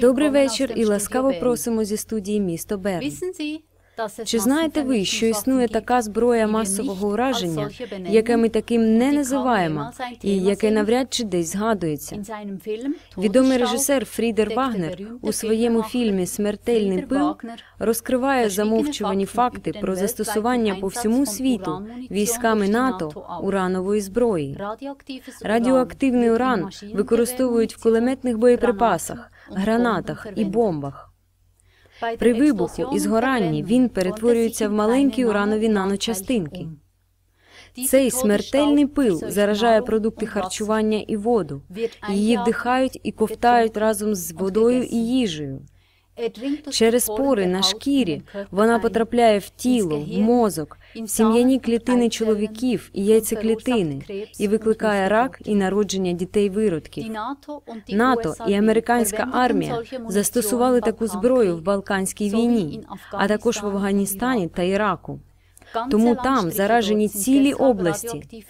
Добрий вечір і ласкаво просимо зі студії місто Берн. Чи знаєте ви, що існує така зброя масового ураження, яке ми таким не називаємо, і яке навряд чи десь згадується? Відомий режисер Фрідер Вагнер у своєму фільмі Смертельний пил розкриває замовчувані факти про застосування по всьому світу військами НАТО уранової зброї. Радіоактивний уран використовують в кулеметних боєприпасах, гранатах і бомбах. При вибуху і згоранні він перетворюється в маленькі уранові наночастинки. Цей смертельний пил заражає продукти харчування і воду. Її вдихають і ковтають разом з водою і їжею. Через пори на шкірі вона потрапляє в тіло, в мозок, в сім'яні клітини чоловіків і яйцеклітини і викликає рак і народження дітей-виродків. НАТО і американська армія застосували таку зброю в Балканській війні, а також в Афганістані та Іраку. Тому там заражені цілі області.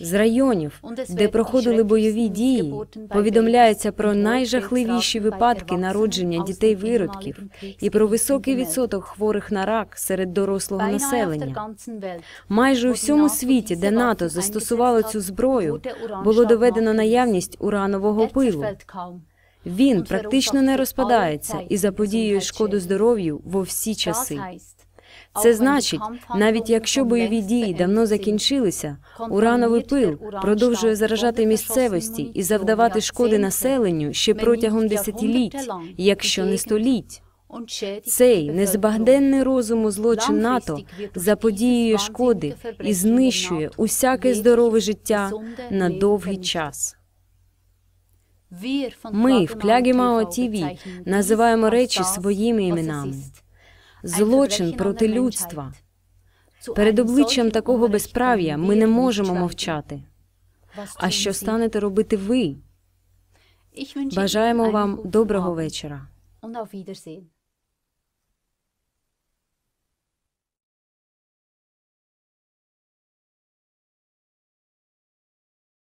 З районів, де проходили бойові дії, повідомляється про найжахливіші випадки народження дітей-виродків і про високий відсоток хворих на рак серед дорослого населення. Майже у всьому світі, де НАТО застосувало цю зброю, було доведено наявність уранового пилу. Він практично не розпадається і заподіює шкоду здоров'ю во всі часи. Це значить, навіть якщо бойові дії давно закінчилися, урановий пил продовжує заражати місцевості і завдавати шкоди населенню ще протягом десятиліть, якщо не століть. Цей незбагненний розуму злочин НАТО заподіює шкоди і знищує усяке здорове життя на довгий час. Ми в Клягімао ТВ називаємо речі своїми іменами. Злочин проти людства. Перед обличчям такого безправ'я ми не можемо мовчати. А що станете робити ви? Бажаємо вам доброго вечора.